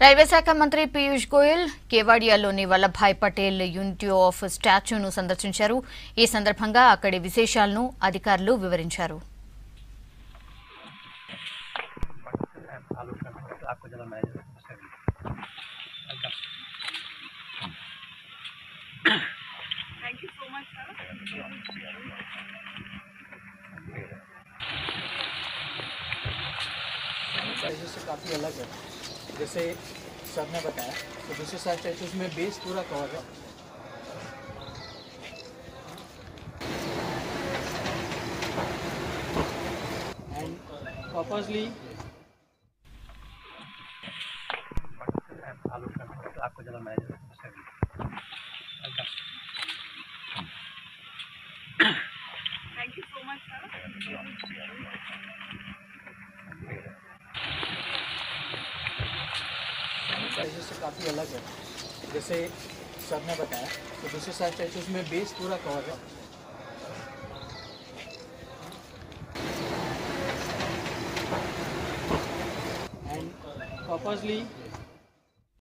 Railway శాఖ మంత్రి పీయూష్ గోయల్ కేవాడియాలోని వల్లభాయ్ పటేల్ యూనిటీ ఆఫ్ స్టాచ్యూను సందర్శించారు. ఈ సందర్భంగా అక్కడి విశేషాలను అధికారులు వివరించారు. साइजेस से काफ़ी अलग है। जैसे सर ने बताया तो दूसरे साइज़ स्टैचूज में बेस पूरा कवर है। एंड पर्पजली आपको जरा मैनेज साइजेस से काफ़ी अलग है। जैसे सर ने बताया तो दूसरे साइज़ स्टैचूज में बेस पूरा कवर है। And purposely